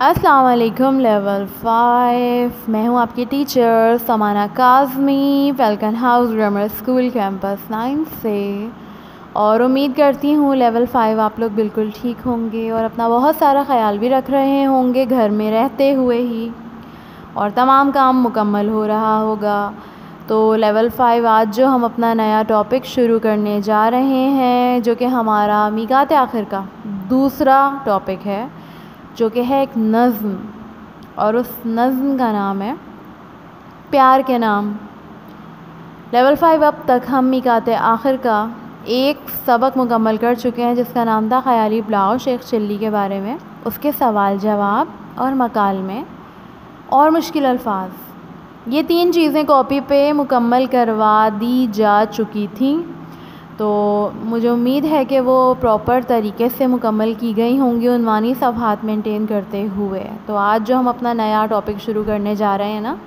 अस्सलाम वालेकुम level five मैं हूँ आपकी teacher Samana Kazmi falcon house grammar school campus nine से। और उम्मीद करती हूँ लेवल फ़ाइव आप लोग बिल्कुल ठीक होंगे और अपना बहुत सारा ख्याल भी रख रहे होंगे घर में रहते हुए ही। और तमाम काम मुकम्मल हो रहा होगा। तो लेवल फ़ाइव आज जो हम अपना नया टॉपिक शुरू करने जा रहे हैं, जो कि हमारा मीकात आखिर का दूसरा टॉपिक है। जो कि है एक नज़म, और उस नज़म का नाम है प्यार के नाम। लेवल फ़ाइव अब तक हम मिकाते आखिर का एक सबक मुकम्मल कर चुके हैं, जिसका नाम था ख़याली ब्लाउ शेख चिल्ली के बारे में। उसके सवाल जवाब और मकाल में और मुश्किल अल्फाज। ये तीन चीज़ें कॉपी पे मुकम्मल करवा दी जा चुकी थी। तो मुझे उम्मीद है कि वो प्रॉपर तरीके से मुकम्मल की गई होंगी उनवानी सफ़ात मेंटेन करते हुए। तो आज जो हम अपना नया टॉपिक शुरू करने जा रहे हैं ना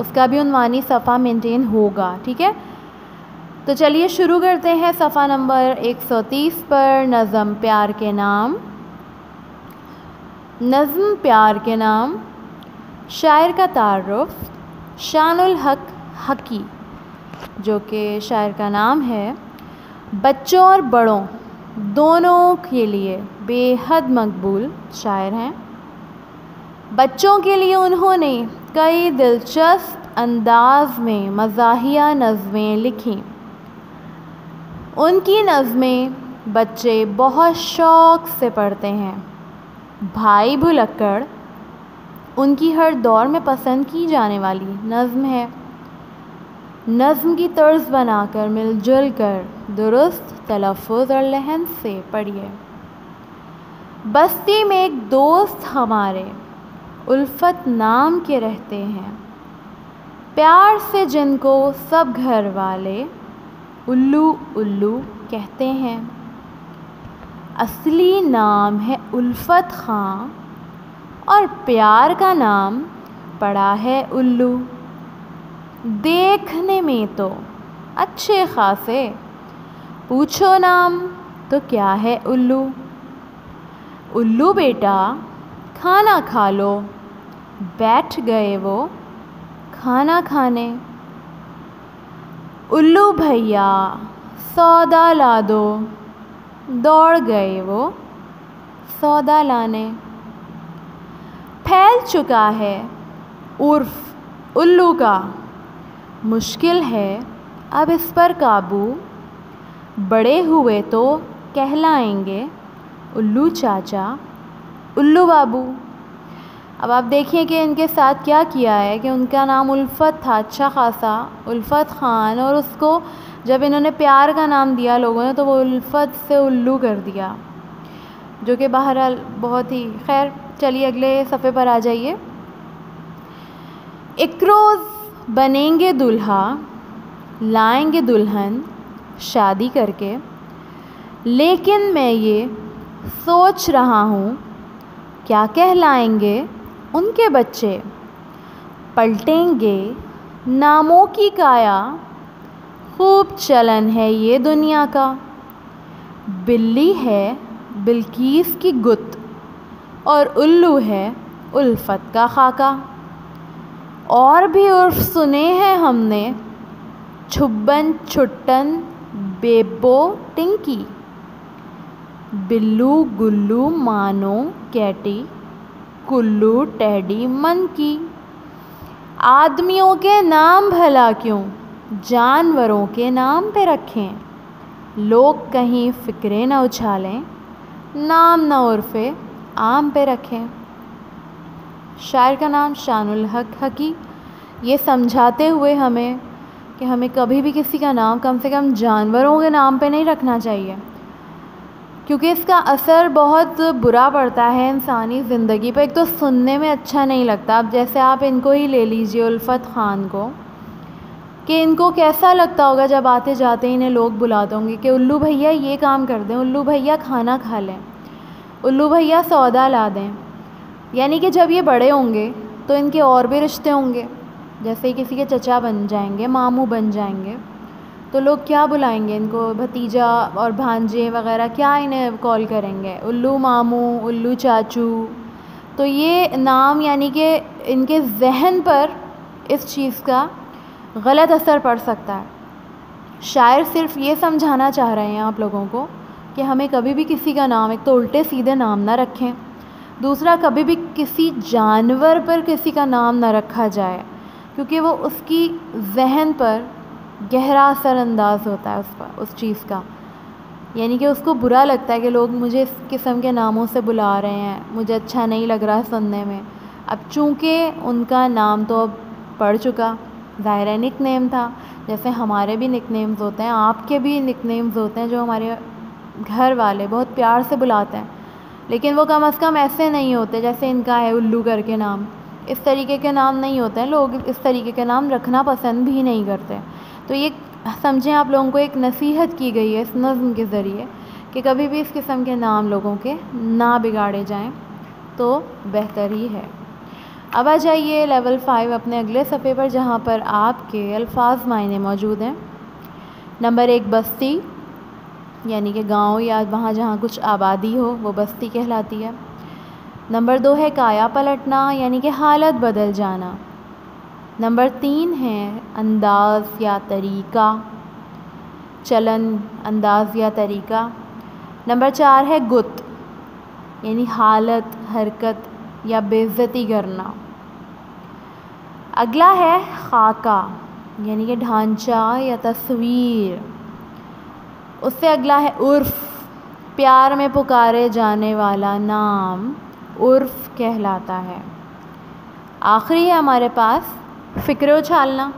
उसका भी उनवानी सफ़ा मेंटेन होगा ठीक है? तो चलिए शुरू करते हैं सफ़ा नंबर 130 पर नज़म प्यार के नाम। नज़म प्यार के नाम शायर का तारफ़ शानुल हक हकी जो कि शायर का नाम है। बच्चों और बड़ों दोनों के लिए बेहद मकबूल शायर हैं। बच्चों के लिए उन्होंने कई दिलचस्प अंदाज में मज़ाहिया नज़में लिखीं। उनकी नज़में बच्चे बहुत शौक़ से पढ़ते हैं। भाई भुलक्कड़, उनकी हर दौर में पसंद की जाने वाली नज़म है। नज़म की तर्ज बनाकर मिलजुल कर दुरुस्त तलफ़ और लहन से पढ़िए। बस्ती में एक दोस्त हमारे उल्फत नाम के रहते हैं। प्यार से जिनको सब घर वाले उल्लू उल्लू कहते हैं। असली नाम है उल्फत ख़ां और प्यार का नाम पड़ा है उल्लू। देखने में तो अच्छे खासे। पूछो नाम तो क्या है उल्लू? उल्लू बेटा, खाना खा लो। बैठ गए वो खाना खाने। उल्लू भैया, सौदा ला दो। दौड़ गए वो सौदा लाने। फैल चुका है उर्फ़ उल्लू का। मुश्किल है, अब इस पर काबू। बड़े हुए तो कहलाएँगे, उल्लू चाचा, उल्लू बाबू। अब आप देखिए कि इनके साथ क्या किया है कि उनका नाम उल्फ़त था अच्छा खासा, उल्फ़त ख़ान, और उसको जब इन्होंने प्यार का नाम दिया लोगों ने तो वो उल्फ़त से उल्लू कर दिया। जो कि बहरहाल बहुत ही, खैर, चलिए अगले सफ़े पर आ जाइए। एक रोज़ बनेंगे दूल्हा, लाएँगे दुल्हन, शादी करके। लेकिन मैं ये सोच रहा हूँ, क्या कहलाएँगे उनके बच्चे? पलटेंगे नामों की काया। खूब चलन है ये दुनिया का। बिल्ली है बिल्कीस की गुत और उल्लू है उल्फत का खाका। और भी उर्फ़ सुने हैं हमने। छुब्बन, छुट्टन, बेबो, टिंकी। बिल्लू, गुल्लू, मानो, कैटी। कुल्लू, टैडी मन की आदमियों के नाम भला क्यों? जानवरों के नाम पे रखें। लोग कहीं फ़िक्रे न उछालें। नाम न उर्फ़े आम पे रखें। शायर का नाम शानुल हक हकी। ये समझाते हुए हमें कि हमें कभी भी किसी का नाम कम से कम जानवरों के नाम पे नहीं रखना चाहिए, क्योंकि इसका असर बहुत बुरा पड़ता है इंसानी ज़िंदगी पर एक तो सुनने में अच्छा नहीं लगता। अब जैसे आप इनको ही ले लीजिए उल्फ़त ख़ान को, कि इनको कैसा लगता होगा जब आते जाते इन्हें लोग बुलाते होंगे कि उल्लू भैया ये काम कर दें, उल्लू भैया खाना खा लें, उल्लू भैया सौदा ला दें। यानी कि जब ये बड़े होंगे तो इनके और भी रिश्ते होंगे। जैसे किसी के चचा बन जाएँगे, मामू बन जाएँगे तो लोग क्या बुलाएँगे इनको? भतीजा और भांजे वगैरह क्या इन्हें कॉल करेंगे? उल्लू मामू, उल्लू चाचू। तो ये नाम यानी कि इनके जहन पर इस चीज़ का गलत असर पड़ सकता है। शायर सिर्फ़ ये समझाना चाह रहे हैं आप लोगों को कि हमें कभी भी किसी का नाम, एक तो उल्टे सीधे नाम ना रखें। दूसरा, कभी भी किसी जानवर पर किसी का नाम ना रखा जाए, क्योंकि वो उसकी जहन पर गहरा असरअंदाज होता है उस पर, उस चीज़ का। यानी कि उसको बुरा लगता है कि लोग मुझे इस किस्म के नामों से बुला रहे हैं, मुझे अच्छा नहीं लग रहा सुनने में। अब चूँकि उनका नाम तो अब पढ़ चुका, ज़ाहिर निक नेम था, जैसे हमारे भी निक नेम्स होते हैं, आपके भी निक नेम्स होते हैं जो हमारे घर वाले बहुत प्यार से बुलाते हैं। लेकिन वो कम अज़ कम ऐसे नहीं होते जैसे इनका है उल्लू करके नाम। इस तरीके के नाम नहीं होते हैं, लोग इस तरीके के नाम रखना पसंद भी नहीं करते। तो ये समझें आप लोगों को एक नसीहत की गई है इस नज़म के ज़रिए कि कभी भी इस किस्म के नाम लोगों के ना बिगाड़े जाएँ तो बेहतर ही है। अब आ जाइए लेवल फ़ाइव अपने अगले सफ़े पर जहाँ पर आपके अल्फाज मायने मौजूद हैं। नंबर एक, बस्ती। यानी कि गाँव या वहाँ जहाँ कुछ आबादी हो, वो बस्ती कहलाती है। नंबर दो है काया पलटना, यानी कि हालत बदल जाना। नंबर तीन है अंदाज़ या तरीक़ा, चलन, अंदाज़ या तरीक़ा। नंबर चार है गुत, यानी हालत, हरकत या बेज़ती करना। अगला है खाका, यानी कि ढांचा या तस्वीर। उससे अगला है उर्फ़। प्यार में पुकारे जाने वाला नाम उर्फ़ कहलाता है। आखिरी है हमारे पास फ़िक्र उछालना,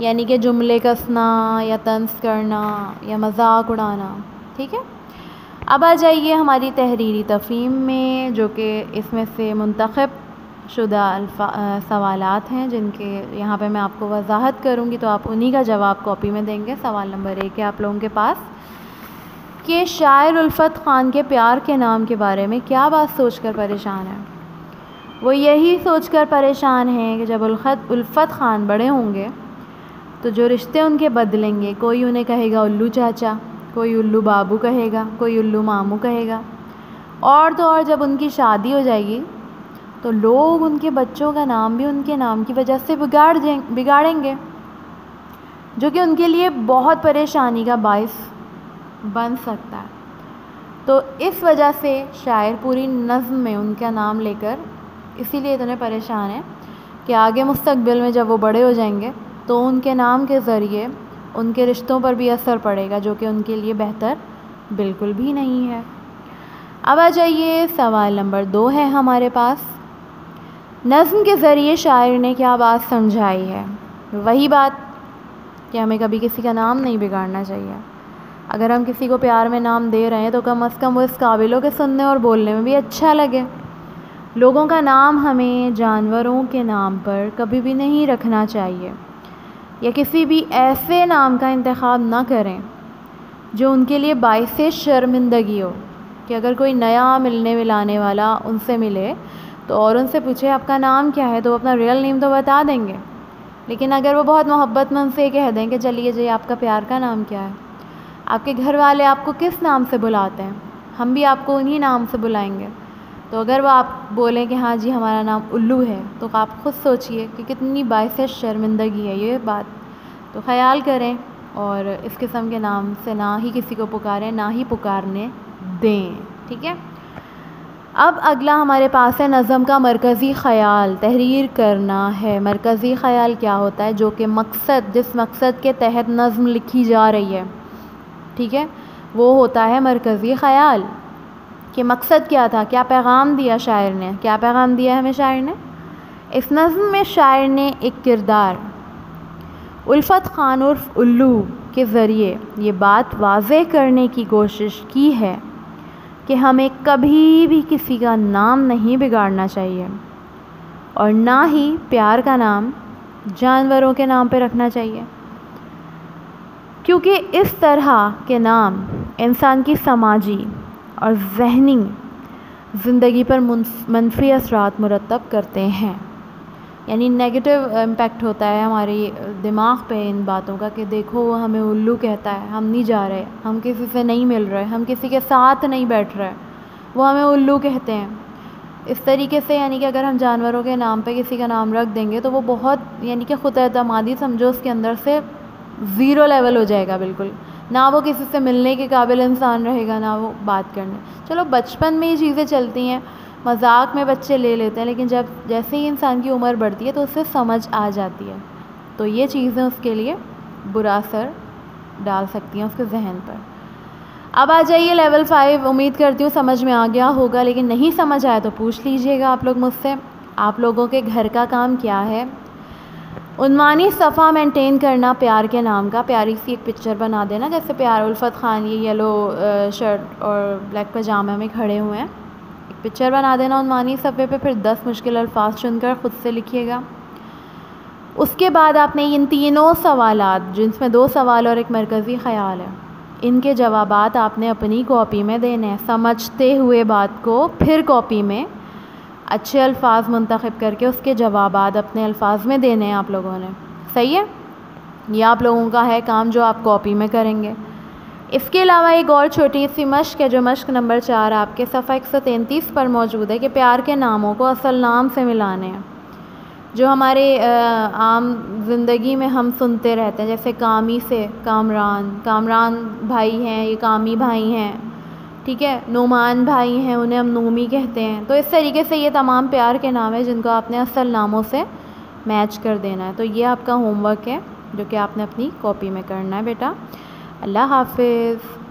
यानी कि जुमले कसना या तंस करना या मज़ाक उड़ाना, ठीक है? अब आ जाइए हमारी तहरीरी तफ़ीम में, जो कि इसमें से मंतखब शुदा सवाल हैं जिनके यहाँ पे मैं आपको वजाहत करूँगी तो आप उन्हीं का जवाब कॉपी में देंगे। सवाल नंबर एक है आप लोगों के पास कि शायर उल्फ़त ख़ान के प्यार के नाम के बारे में क्या बात सोच कर परेशान है? वो यही सोच कर परेशान हैं कि जब उल्फ़त उल्फ़त ख़ान बड़े होंगे तो जो रिश्ते उनके बदलेंगे, कोई उन्हें कहेगा उल्लू चाचा, कोई उल्लू बाबू कहेगा, कोई उल्लू मामू कहेगा। और तो और जब उनकी शादी हो जाएगी तो लोग उनके बच्चों का नाम भी उनके नाम की वजह से बिगाड़ बिगाड़ेंगे, जो कि उनके लिए बहुत परेशानी का बायस बन सकता है। तो इस वजह से शायर पूरी नज़म में उनका नाम लेकर इसीलिए इतने परेशान हैं कि आगे मुस्तबिल में जब वो बड़े हो जाएँगे तो उनके नाम के ज़रिए उनके रिश्तों पर भी असर पड़ेगा, जो कि उनके लिए बेहतर बिल्कुल भी नहीं है। अब आ जाइए सवाल नंबर दो है हमारे पास। नज़म के ज़रिए शायर ने क्या बात समझाई है? वही बात कि हमें कभी किसी का नाम नहीं बिगाड़ना चाहिए। अगर हम किसी को प्यार में नाम दे रहे हैं तो कम अज़ कम वो इस काबिलों के सुनने और बोलने में भी अच्छा लगे। लोगों का नाम हमें जानवरों के नाम पर कभी भी नहीं रखना चाहिए। या किसी भी ऐसे नाम का इंतखब ना करें, जो उनके लिए बायस शर्मिंदगी हो, कि अगर कोई नया मिलने मिलाने वाला उनसे मिले तो और उनसे पूछे, आपका नाम क्या है? तो अपना रियल नेम तो बता देंगे। लेकिन अगर वो बहुत मोहब्बत मन से कह दें कि, चलिए जी, आपका प्यार का नाम क्या है? आपके घर वाले आपको किस नाम से बुलाते हैं? हम भी आपको उन्हीं नाम से बुलाएँगे। तो अगर वो आप बोलें कि हाँ जी, हमारा नाम उल्लू है तो आप ख़ुद सोचिए कि कितनी बायस शर्मिंदगी है ये बात। तो ख्याल करें और इस किस्म के नाम से ना ही किसी को पुकारें, ना ही पुकारने दें। ठीक है? अब अगला हमारे पास है नज़म का मरकज़ी ख़याल, तहरीर करना है। मरकज़ी ख़याल क्या होता है? जो कि मकसद, जिस मकसद के तहत नज़म लिखी जा रही है। ठीक है? वो होता है मरकज़ी ख़याल। कि मकसद क्या था? क्या पैगाम दिया शायर ने? क्या पैगाम दिया हमें शायर ने? इस नज़म में शायर ने एक किरदार, उल्फ़त ख़ान उर्फ़ उल्लू के ज़रिए ये बात वाज करने की कोशिश की है। कि हमें कभी भी किसी का नाम नहीं बिगाड़ना चाहिए और ना ही प्यार का नाम जानवरों के नाम पर रखना चाहिए। क्योंकि इस तरह के नाम इंसान की समाजी और जहनी ज़िंदगी पर मनफी असरात मुरतब करते हैं। यानी नेगेटिव इम्पेक्ट होता है हमारी दिमाग पे इन बातों का कि देखो वो हमें उल्लू कहता है, हम नहीं जा रहे, हम किसी से नहीं मिल रहे, हम किसी के साथ नहीं बैठ रहे, वो हमें उल्लू कहते हैं। इस तरीके से यानी कि अगर हम जानवरों के नाम पे किसी का नाम रख देंगे तो वो बहुत, यानी कि ख़ुद अतमादी समझो उसके अंदर से ज़ीरो लेवल हो जाएगा बिल्कुल। ना वो किसी से मिलने के काबिल इंसान रहेगा, ना वो बात करने। चलो बचपन में ये चीज़ें चलती हैं मज़ाक में बच्चे ले लेते हैं, लेकिन जब जैसे ही इंसान की उम्र बढ़ती है तो उससे समझ आ जाती है। तो ये चीज़ें उसके लिए बुरा असर डाल सकती हैं उसके जहन पर। अब आ जाइए लेवल फाइव उम्मीद करती हूँ समझ में आ गया होगा, लेकिन नहीं समझ आया तो पूछ लीजिएगा आप लोग मुझसे, आप लोगों के घर का काम क्या है? उनवानी सफ़ा मेंटेन करना प्यार के नाम का, प्यारी सी एक पिक्चर बना देना, जैसे प्यार उल्फत खान, ये येलो शर्ट और ब्लैक पजामा में खड़े हुए हैं। पिक्चर बना देना उनवानी सफ़े पे फिर दस मुश्किल अल्फाज चुनकर ख़ुद से लिखिएगा। उसके बाद आपने इन तीनों सवाल जिनमें दो सवाल और एक मरकज़ी ख़्याल है, इनके जवाब आपने अपनी कॉपी में देने हैं। समझते हुए बात को फिर कॉपी में अच्छे अल्फाज मंतखब करके उसके जवाब अपने अल्फाज में देने हैं आप लोगों ने। सही है? ये आप लोगों का है काम जो आप कॉपी में करेंगे। इसके अलावा एक और छोटी सी मश्क है, जो मश्क नंबर चार आपके सफ़ा एक सौ तैंतीस पर मौजूद है कि प्यार के नामों को असल नाम से मिलाने हैं। जो हमारे आम ज़िंदगी में हम सुनते रहते हैं, जैसे कामी से कामरान कामरान भाई हैं, ये कामी भाई हैं, ठीक है? नुमान भाई हैं, उन्हें हम नूमी कहते हैं। तो इस तरीके से ये तमाम प्यार के नाम है, जिनको आपने असल नामों से मैच कर देना है। तो ये आपका होमवर्क है, जो कि आपने अपनी कॉपी में करना है, बेटा। अल्लाह हाफिज़